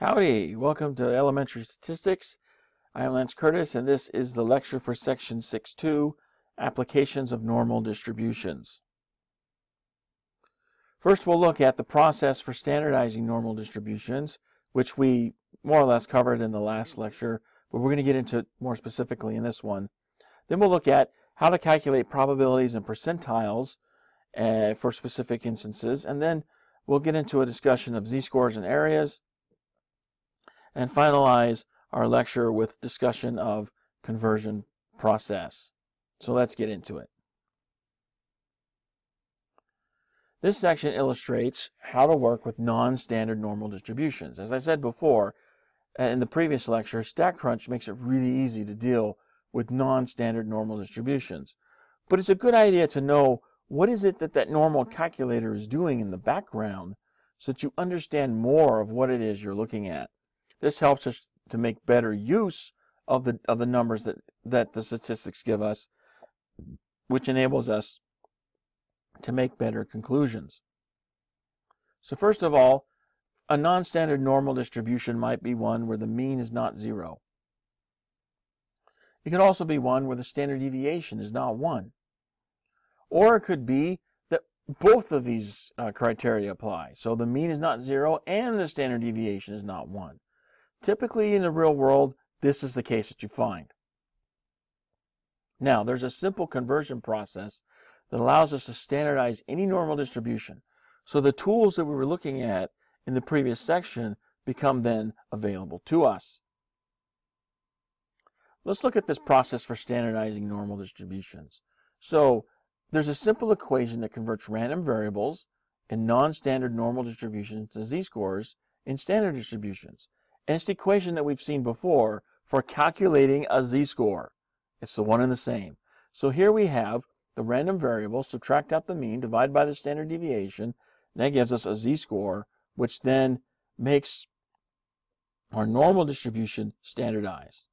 Howdy, welcome to Elementary Statistics. I am Lance Curtis and this is the lecture for section 6.2, Applications of Normal Distributions. First we'll look at the process for standardizing normal distributions, which we more or less covered in the last lecture, but we're going to get into it more specifically in this one. Then we'll look at how to calculate probabilities and percentiles uh, for specific instances, and then we'll get into a discussion of z-scores and areas, and finalize our lecture with discussion of conversion process. So let's get into it. This section illustrates how to work with non-standard normal distributions. As I said before uh, in the previous lecture, StatCrunch makes it really easy to deal with non-standard normal distributions. But it's a good idea to know what is it that that normal calculator is doing in the background so that you understand more of what it is you're looking at. This helps us to make better use of the of the numbers that, that the statistics give us, which enables us to make better conclusions. So first of all, a non-standard normal distribution might be one where the mean is not zero. It could also be one where the standard deviation is not one. Or it could be that both of these uh, criteria apply. So the mean is not zero and the standard deviation is not one. Typically in the real world, this is the case that you find. Now, there's a simple conversion process that allows us to standardize any normal distribution. So the tools that we were looking at in the previous section become then available to us. Let's look at this process for standardizing normal distributions. So there's a simple equation that converts random variables in non-standard normal distributions to z-scores in standard distributions. And it's the equation that we've seen before for calculating a z-score. It's the one and the same. So here we have the random variable, subtract out the mean, divide by the standard deviation, and that gives us a z-score, which then makes our normal distribution standardized.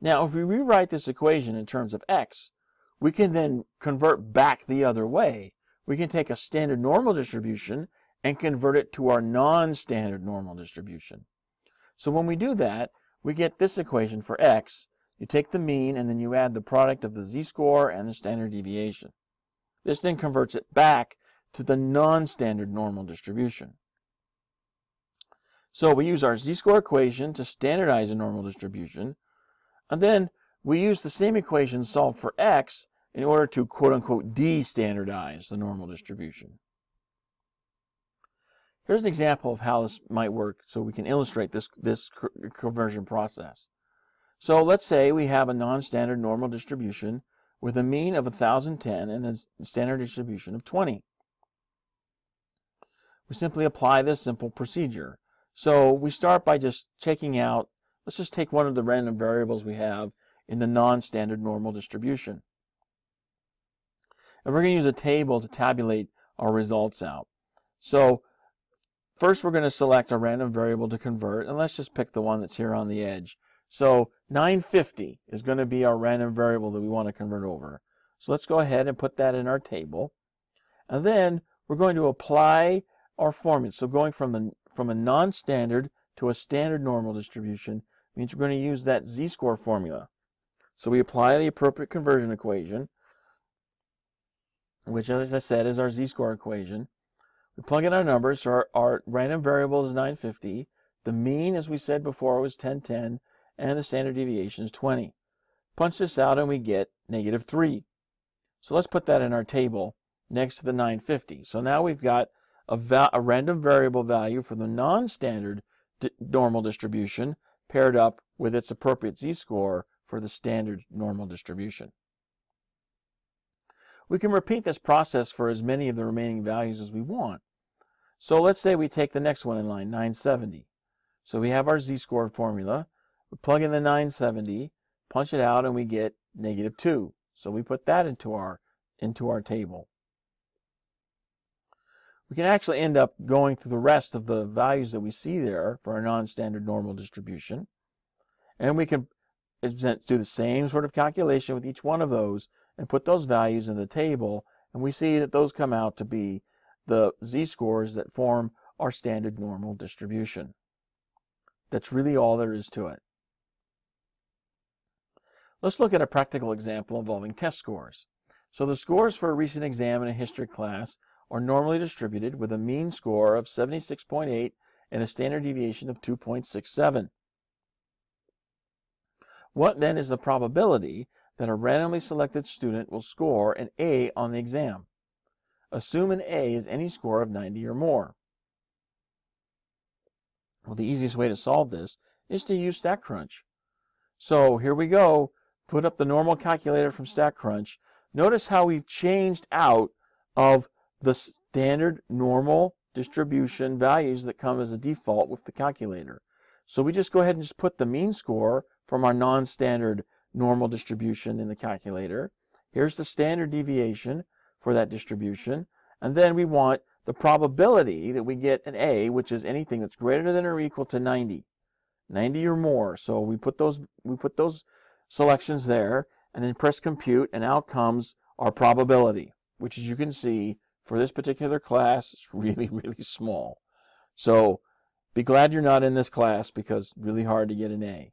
Now, if we rewrite this equation in terms of x, we can then convert back the other way. We can take a standard normal distribution and convert it to our non-standard normal distribution. So when we do that, we get this equation for x. You take the mean and then you add the product of the z-score and the standard deviation. This then converts it back to the non-standard normal distribution. So we use our z-score equation to standardize a normal distribution, and then we use the same equation solved for x in order to quote-unquote de-standardize the normal distribution. Here's an example of how this might work so we can illustrate this, this conversion process. So let's say we have a non-standard normal distribution with a mean of 1010 and a standard distribution of 20. We simply apply this simple procedure. So we start by just checking out, let's just take one of the random variables we have in the non-standard normal distribution. And we're going to use a table to tabulate our results out. So First, we're going to select a random variable to convert, and let's just pick the one that's here on the edge. So 950 is going to be our random variable that we want to convert over. So let's go ahead and put that in our table. And then we're going to apply our formula. So going from, the, from a non-standard to a standard normal distribution means we're going to use that z-score formula. So we apply the appropriate conversion equation, which as I said is our z-score equation. We plug in our numbers. So our, our random variable is 950. The mean, as we said before, was 1010, and the standard deviation is 20. Punch this out and we get negative 3. So let's put that in our table next to the 950. So now we've got a, a random variable value for the non-standard normal distribution paired up with its appropriate z-score for the standard normal distribution. We can repeat this process for as many of the remaining values as we want. So let's say we take the next one in line, 970. So we have our z-score formula. We plug in the 970, punch it out, and we get negative 2. So we put that into our, into our table. We can actually end up going through the rest of the values that we see there for our non-standard normal distribution. And we can do the same sort of calculation with each one of those and put those values in the table. And we see that those come out to be the z-scores that form our standard normal distribution. That's really all there is to it. Let's look at a practical example involving test scores. So the scores for a recent exam in a history class are normally distributed with a mean score of 76.8 and a standard deviation of 2.67. What then is the probability that a randomly selected student will score an A on the exam? Assume an A is any score of 90 or more. Well, the easiest way to solve this is to use StatCrunch. So here we go. Put up the normal calculator from StatCrunch. Notice how we've changed out of the standard normal distribution values that come as a default with the calculator. So we just go ahead and just put the mean score from our non-standard normal distribution in the calculator. Here's the standard deviation for that distribution. And then we want the probability that we get an A, which is anything that's greater than or equal to 90. 90 or more. So we put those we put those selections there and then press compute and out comes our probability, which as you can see for this particular class is really, really small. So be glad you're not in this class because really hard to get an A.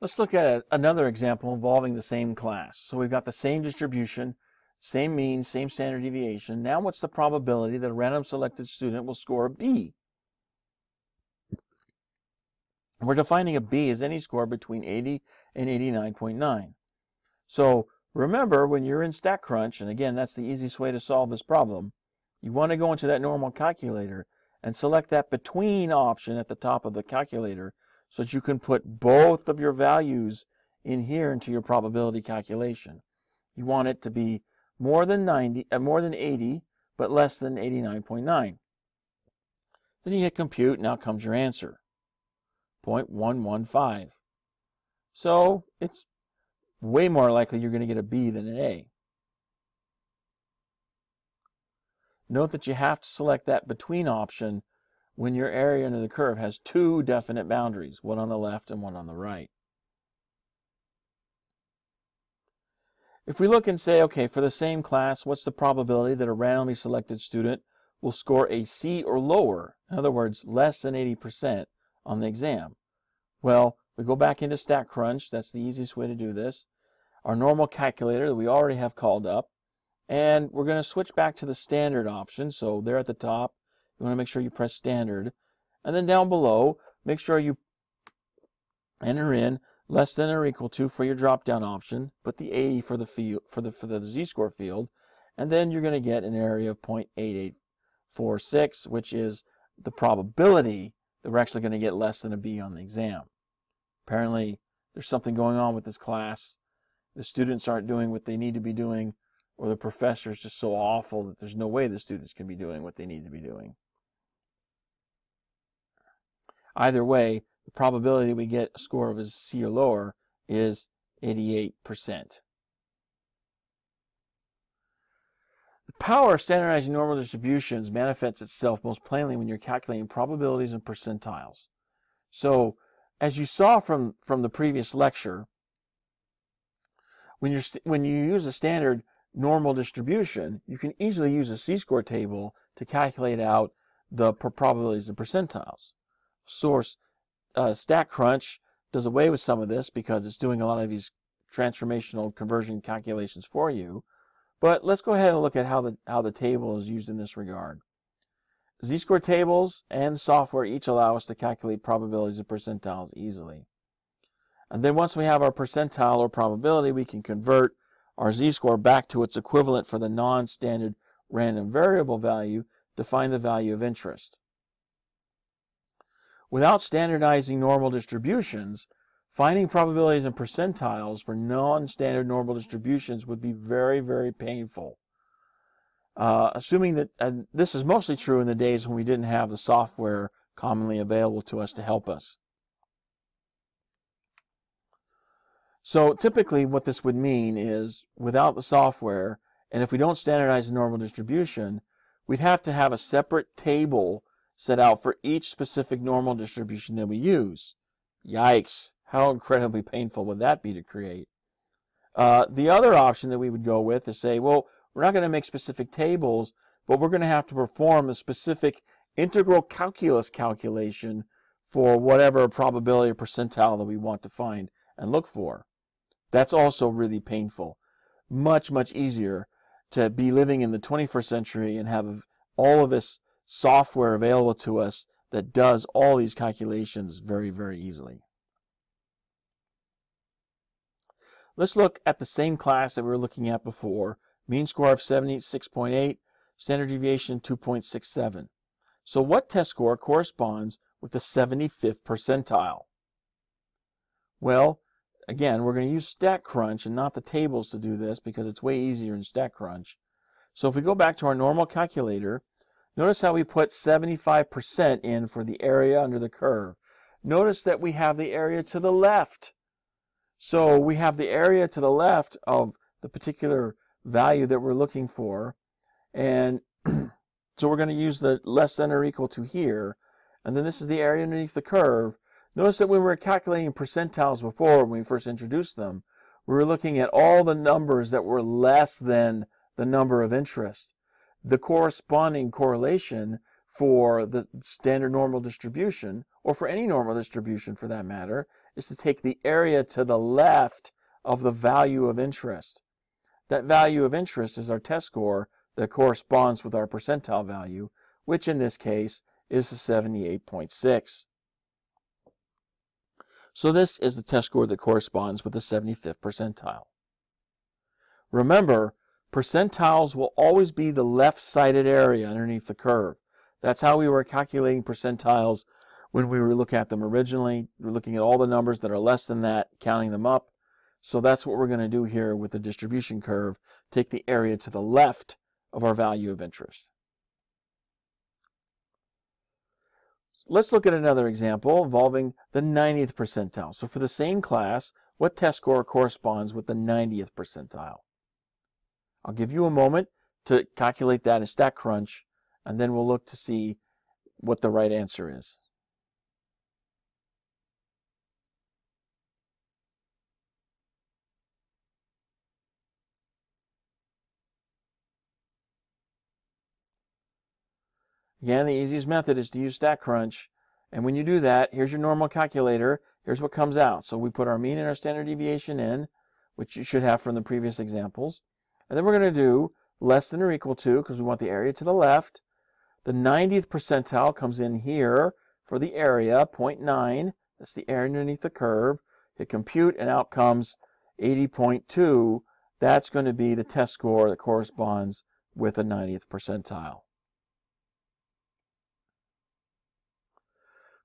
Let's look at another example involving the same class. So we've got the same distribution, same mean, same standard deviation. Now what's the probability that a random selected student will score a B? We're defining a B as any score between 80 and 89.9. So remember when you're in StatCrunch, and again that's the easiest way to solve this problem, you want to go into that normal calculator and select that between option at the top of the calculator so that you can put both of your values in here into your probability calculation. You want it to be more than 90, uh, more than 80, but less than 89.9. Then you hit compute, now comes your answer, 0.115. So it's way more likely you're going to get a B than an A. Note that you have to select that between option when your area under the curve has two definite boundaries, one on the left and one on the right. If we look and say, okay, for the same class, what's the probability that a randomly selected student will score a C or lower, in other words, less than 80% on the exam? Well, we go back into StatCrunch, that's the easiest way to do this, our normal calculator that we already have called up, and we're going to switch back to the standard option, so there at the top, you want to make sure you press standard. And then down below, make sure you enter in less than or equal to for your drop down option. Put the 80 for the field for the for the z-score field, and then you're going to get an area of 0.8846, which is the probability that we're actually going to get less than a B on the exam. Apparently, there's something going on with this class. The students aren't doing what they need to be doing, or the professor is just so awful that there's no way the students can be doing what they need to be doing. Either way, the probability we get a score of a C or lower is 88%. The power of standardizing normal distributions manifests itself most plainly when you're calculating probabilities and percentiles. So, as you saw from, from the previous lecture, when, you're when you use a standard normal distribution, you can easily use a z-score table to calculate out the probabilities and percentiles source uh, StatCrunch does away with some of this because it's doing a lot of these transformational conversion calculations for you. But let's go ahead and look at how the, how the table is used in this regard. Z-score tables and software each allow us to calculate probabilities and percentiles easily. And then once we have our percentile or probability, we can convert our z-score back to its equivalent for the non-standard random variable value to find the value of interest. Without standardizing normal distributions, finding probabilities and percentiles for non-standard normal distributions would be very, very painful. Uh, assuming that, and this is mostly true in the days when we didn't have the software commonly available to us to help us. So typically what this would mean is without the software, and if we don't standardize the normal distribution, we'd have to have a separate table set out for each specific normal distribution that we use. Yikes, how incredibly painful would that be to create? Uh, the other option that we would go with is say, well, we're not going to make specific tables, but we're going to have to perform a specific integral calculus calculation for whatever probability or percentile that we want to find and look for. That's also really painful. Much, much easier to be living in the 21st century and have all of this software available to us that does all these calculations very, very easily. Let's look at the same class that we were looking at before. Mean score of 76.8, standard deviation 2.67. So what test score corresponds with the 75th percentile? Well, again, we're going to use StatCrunch and not the tables to do this because it's way easier in StatCrunch. So if we go back to our normal calculator, notice how we put 75% in for the area under the curve. Notice that we have the area to the left. So we have the area to the left of the particular value that we're looking for. And so we're going to use the less than or equal to here. And then this is the area underneath the curve. Notice that when we were calculating percentiles before, when we first introduced them, we were looking at all the numbers that were less than the number of interest. The corresponding correlation for the standard normal distribution, or for any normal distribution for that matter, is to take the area to the left of the value of interest. That value of interest is our test score that corresponds with our percentile value, which in this case is the 78.6. So this is the test score that corresponds with the 75th percentile. Remember, percentiles will always be the left-sided area underneath the curve. That's how we were calculating percentiles when we were looking at them originally. We're looking at all the numbers that are less than that, counting them up. So that's what we're going to do here with the distribution curve. Take the area to the left of our value of interest. Let's look at another example involving the 90th percentile. So for the same class, what test score corresponds with the 90th percentile? I'll give you a moment to calculate that in StatCrunch, and then we'll look to see what the right answer is. Again, the easiest method is to use StatCrunch. And when you do that, here's your normal calculator. Here's what comes out. So we put our mean and our standard deviation in, which you should have from the previous examples. And then we're going to do less than or equal to, because we want the area to the left. The 90th percentile comes in here for the area, 0.9. That's the area underneath the curve. Hit compute, and out comes 80.2. That's going to be the test score that corresponds with the 90th percentile.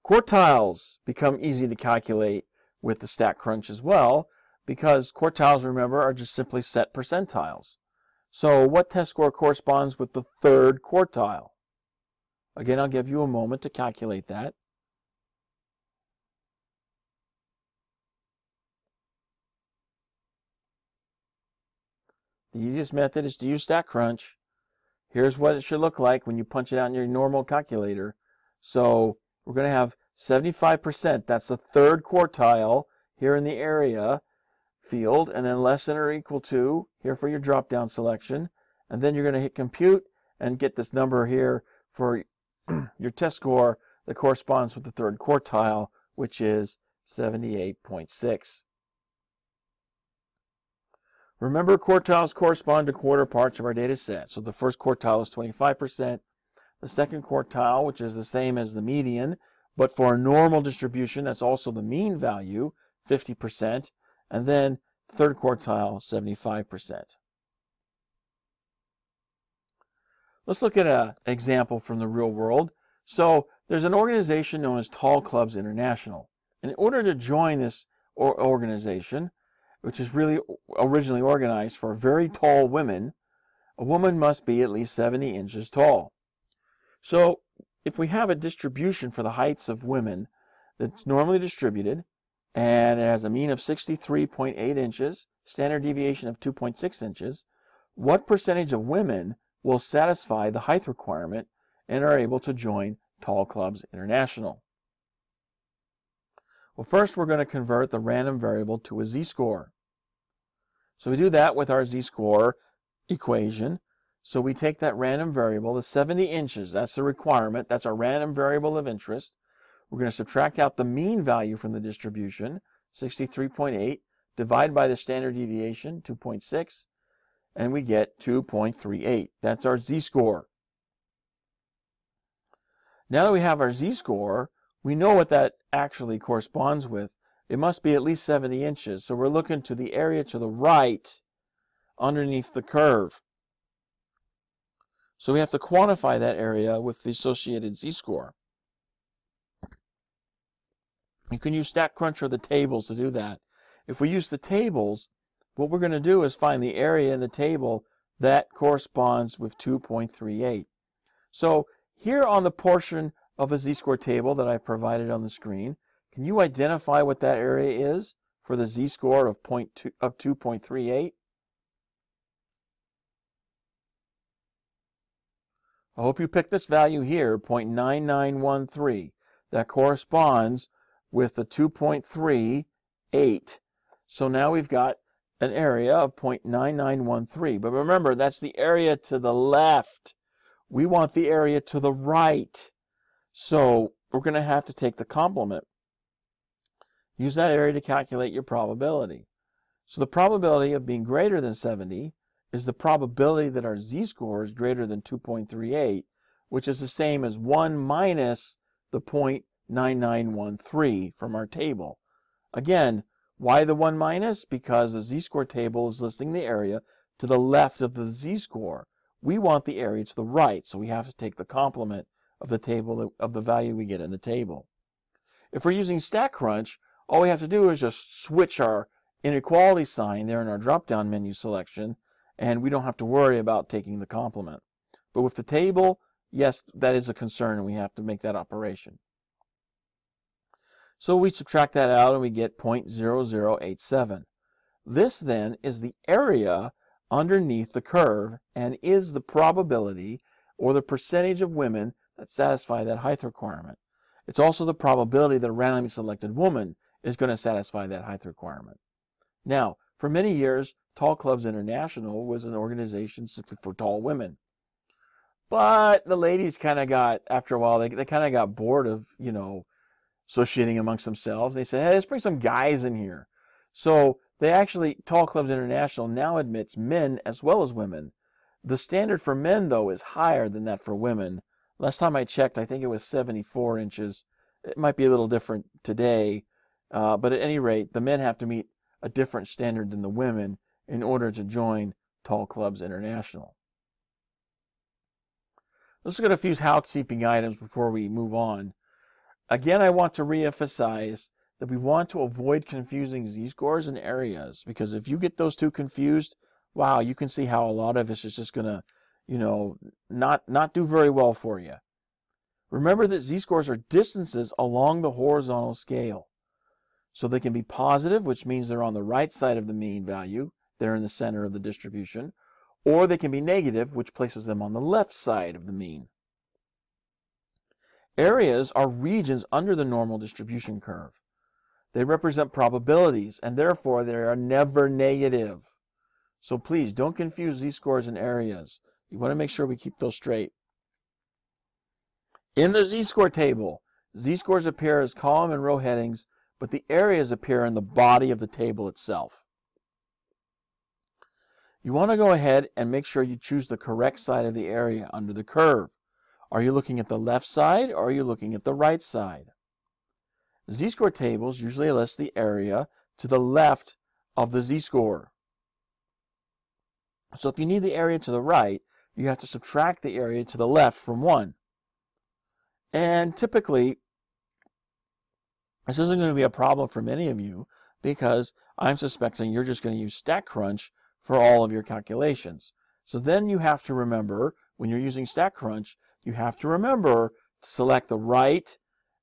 Quartiles become easy to calculate with the StatCrunch as well because quartiles, remember, are just simply set percentiles. So what test score corresponds with the third quartile? Again, I'll give you a moment to calculate that. The easiest method is to use StatCrunch. Here's what it should look like when you punch it out in your normal calculator. So we're going to have 75%. That's the third quartile here in the area field, and then less than or equal to here for your drop down selection. And then you're going to hit compute and get this number here for your test score that corresponds with the third quartile, which is 78.6. Remember, quartiles correspond to quarter parts of our data set. So the first quartile is 25%. The second quartile, which is the same as the median, but for a normal distribution, that's also the mean value, 50%. And then third quartile, 75%. Let's look at an example from the real world. So there's an organization known as Tall Clubs International. And in order to join this organization, which is really originally organized for very tall women, a woman must be at least 70 inches tall. So if we have a distribution for the heights of women that's normally distributed, and it has a mean of 63.8 inches, standard deviation of 2.6 inches, what percentage of women will satisfy the height requirement and are able to join Tall Clubs International? Well, first we're going to convert the random variable to a z-score. So we do that with our z-score equation. So we take that random variable, the 70 inches, that's the requirement, that's our random variable of interest. We're going to subtract out the mean value from the distribution, 63.8, divide by the standard deviation, 2.6, and we get 2.38. That's our z-score. Now that we have our z-score, we know what that actually corresponds with. It must be at least 70 inches. So we're looking to the area to the right underneath the curve. So we have to quantify that area with the associated z-score. You can use StatCrunch or the tables to do that. If we use the tables, what we're going to do is find the area in the table that corresponds with 2.38. So here on the portion of the z-score table that I provided on the screen, can you identify what that area is for the z-score of, of 2.38? I hope you picked this value here, 0.9913. That corresponds with the 2.38. So now we've got an area of 0.9913. But remember, that's the area to the left. We want the area to the right. So we're going to have to take the complement. Use that area to calculate your probability. So the probability of being greater than 70 is the probability that our z-score is greater than 2.38, which is the same as 1 minus the 0.9913 from our table. Again, why the 1 minus? Because the z-score table is listing the area to the left of the z-score. We want the area to the right, so we have to take the complement of the table of the value we get in the table. If we're using StatCrunch, all we have to do is just switch our inequality sign there in our drop-down menu selection and we don't have to worry about taking the complement. But with the table, yes, that is a concern, and we have to make that operation. So we subtract that out, and we get 0.0087. This then is the area underneath the curve and is the probability or the percentage of women that satisfy that height requirement. It's also the probability that a randomly selected woman is going to satisfy that height requirement. Now, for many years, Tall Clubs International was an organization simply for tall women. But the ladies kind of got, after a while, they, they kind of got bored of, you know, associating amongst themselves. They said, hey, let's bring some guys in here. So they actually, Tall Clubs International now admits men as well as women. The standard for men, though, is higher than that for women. Last time I checked, I think it was 74 inches. It might be a little different today, uh, but at any rate, the men have to meet a different standard than the women in order to join Tall Clubs International. Let's look at a few housekeeping items before we move on. Again, I want to reemphasize that we want to avoid confusing z-scores and areas because if you get those two confused, wow, you can see how a lot of this is just going to, you know, not, not do very well for you. Remember that z-scores are distances along the horizontal scale. So they can be positive, which means they're on the right side of the mean value. They're in the center of the distribution. Or they can be negative, which places them on the left side of the mean. Areas are regions under the normal distribution curve. They represent probabilities, and therefore they are never negative. So please don't confuse z-scores and areas. You want to make sure we keep those straight. In the z-score table, z-scores appear as column and row headings but the areas appear in the body of the table itself. You want to go ahead and make sure you choose the correct side of the area under the curve. Are you looking at the left side or are you looking at the right side? Z-score tables usually list the area to the left of the z-score. So if you need the area to the right, you have to subtract the area to the left from 1. And typically, this isn't going to be a problem for many of you because I'm suspecting you're just going to use StatCrunch for all of your calculations. So then you have to remember, when you're using StatCrunch, you have to remember to select the right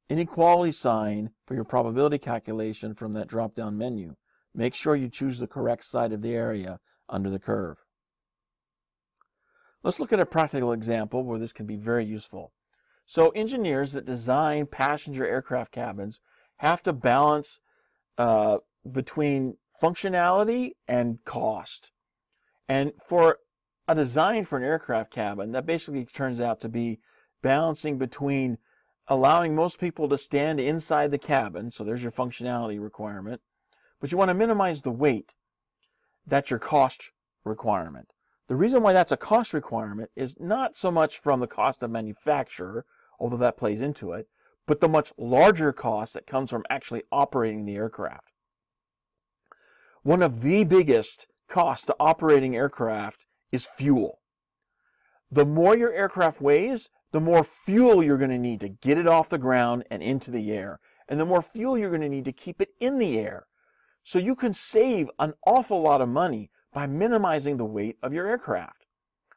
inequality sign for your probability calculation from that drop-down menu. Make sure you choose the correct side of the area under the curve. Let's look at a practical example where this can be very useful. So engineers that design passenger aircraft cabins have to balance uh, between functionality and cost. And for a design for an aircraft cabin that basically turns out to be balancing between allowing most people to stand inside the cabin, so there's your functionality requirement, but you want to minimize the weight. That's your cost requirement. The reason why that's a cost requirement is not so much from the cost of manufacture, although that plays into it, but the much larger cost that comes from actually operating the aircraft. One of the biggest costs to operating aircraft is fuel. The more your aircraft weighs, the more fuel you're going to need to get it off the ground and into the air. And the more fuel you're going to need to keep it in the air. So you can save an awful lot of money by minimizing the weight of your aircraft.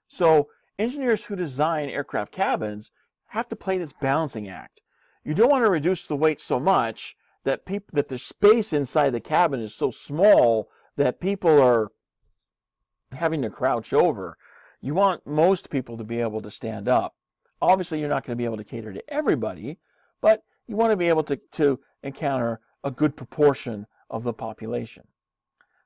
So engineers who design aircraft cabins have to play this balancing act. You don't want to reduce the weight so much that that the space inside the cabin is so small that people are having to crouch over. You want most people to be able to stand up. Obviously, you're not going to be able to cater to everybody, but you want to be able to, to encounter a good proportion of the population.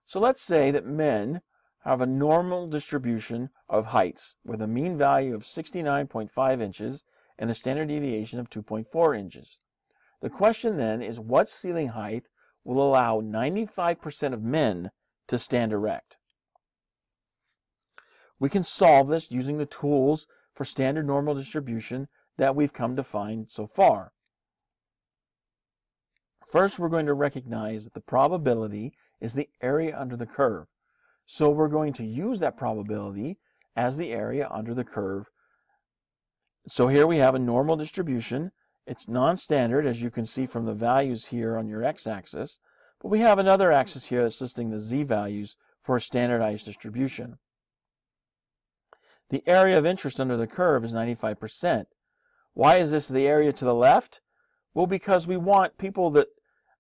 So let's say that men have a normal distribution of heights with a mean value of 69.5 inches and a standard deviation of 2.4 inches. The question then is what ceiling height will allow 95% of men to stand erect? We can solve this using the tools for standard normal distribution that we've come to find so far. First, we're going to recognize that the probability is the area under the curve. So we're going to use that probability as the area under the curve. So here we have a normal distribution. It's non-standard, as you can see from the values here on your x-axis. But we have another axis here that's listing the z-values for a standardized distribution. The area of interest under the curve is 95%. Why is this the area to the left? Well, because we want people that,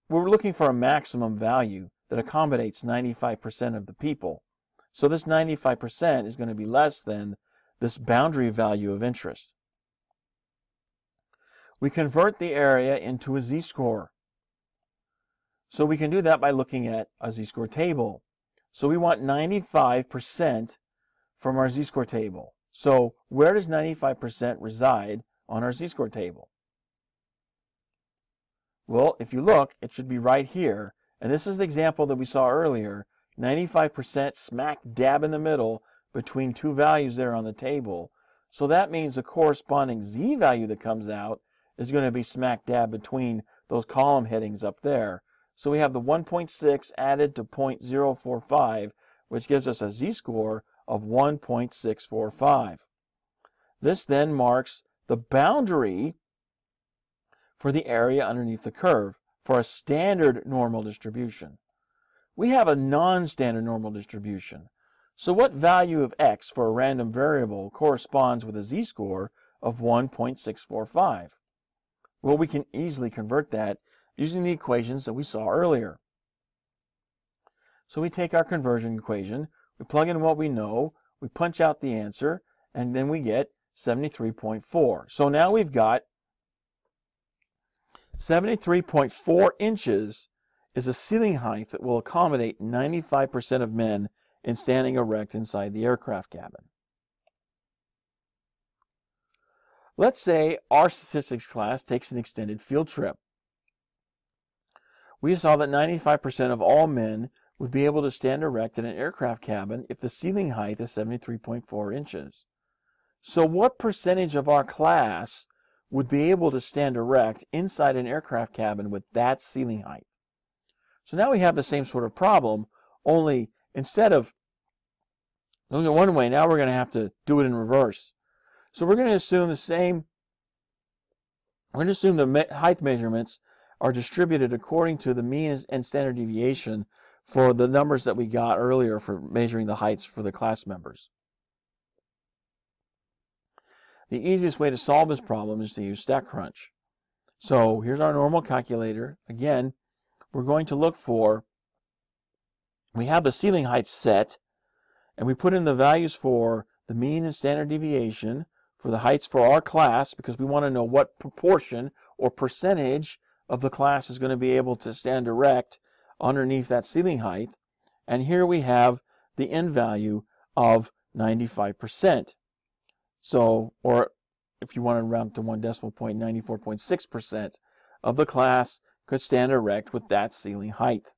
we're looking for a maximum value that accommodates 95% of the people. So this 95% is going to be less than this boundary value of interest. We convert the area into a z-score. So we can do that by looking at a z-score table. So we want 95% from our z-score table. So where does 95% reside on our z-score table? Well, if you look, it should be right here. And this is the example that we saw earlier. 95% smack dab in the middle between two values there on the table. So that means the corresponding z value that comes out is going to be smack dab between those column headings up there. So we have the 1.6 added to 0.045, which gives us a z-score of 1.645. This then marks the boundary for the area underneath the curve for a standard normal distribution. We have a non-standard normal distribution. So what value of x for a random variable corresponds with a z-score of 1.645? Well, we can easily convert that using the equations that we saw earlier. So we take our conversion equation, we plug in what we know, we punch out the answer, and then we get 73.4. So now we've got 73.4 inches is a ceiling height that will accommodate 95% of men in standing erect inside the aircraft cabin. Let's say our statistics class takes an extended field trip. We saw that 95% of all men would be able to stand erect in an aircraft cabin if the ceiling height is 73.4 inches. So what percentage of our class would be able to stand erect inside an aircraft cabin with that ceiling height? So now we have the same sort of problem, only instead of doing it one way, now we're going to have to do it in reverse. So we're going to assume the same, we're going to assume the height measurements are distributed according to the mean and standard deviation for the numbers that we got earlier for measuring the heights for the class members. The easiest way to solve this problem is to use StatCrunch. So here's our normal calculator. Again, we're going to look for, we have the ceiling height set, and we put in the values for the mean and standard deviation for the heights for our class because we want to know what proportion or percentage of the class is going to be able to stand erect underneath that ceiling height. And here we have the end value of 95%. So, or if you want to round to one decimal point, 94.6% of the class could stand erect with that ceiling height.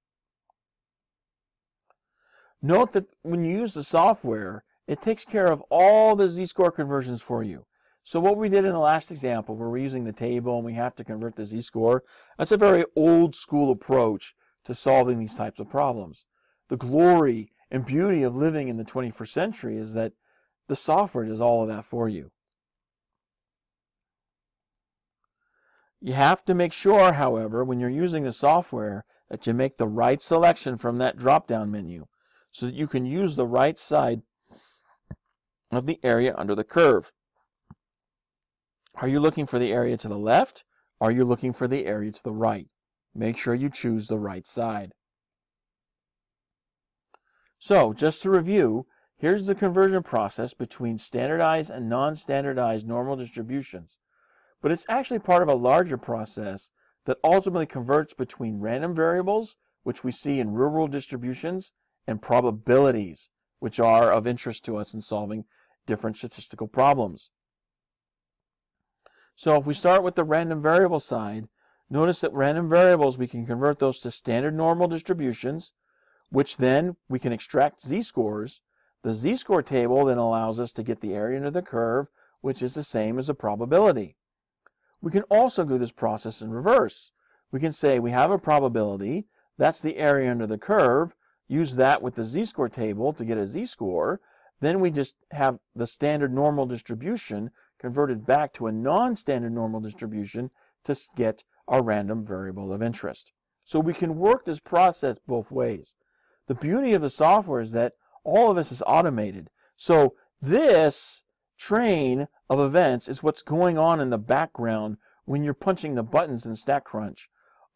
Note that when you use the software, it takes care of all the z-score conversions for you. So what we did in the last example, where we're using the table and we have to convert the z-score, that's a very old school approach to solving these types of problems. The glory and beauty of living in the 21st century is that the software does all of that for you. You have to make sure, however, when you're using the software, that you make the right selection from that drop-down menu so that you can use the right side of the area under the curve. Are you looking for the area to the left? Are you looking for the area to the right? Make sure you choose the right side. So, just to review, here's the conversion process between standardized and non-standardized normal distributions. But it's actually part of a larger process that ultimately converts between random variables, which we see in world distributions, and probabilities, which are of interest to us in solving different statistical problems. So if we start with the random variable side, notice that random variables, we can convert those to standard normal distributions, which then we can extract z-scores. The z-score table then allows us to get the area under the curve, which is the same as a probability. We can also do this process in reverse. We can say we have a probability, that's the area under the curve, use that with the z-score table to get a z-score. Then we just have the standard normal distribution converted back to a non-standard normal distribution to get our random variable of interest. So we can work this process both ways. The beauty of the software is that all of this is automated. So this train of events is what's going on in the background when you're punching the buttons in StatCrunch.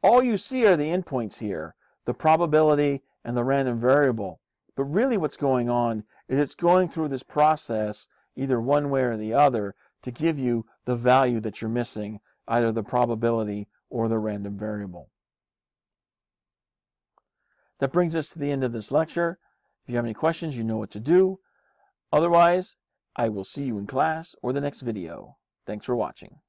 All you see are the endpoints here, the probability and the random variable. But really what's going on is it's going through this process, either one way or the other, to give you the value that you're missing, either the probability or the random variable. That brings us to the end of this lecture. If you have any questions, you know what to do. Otherwise, I will see you in class or the next video. Thanks for watching.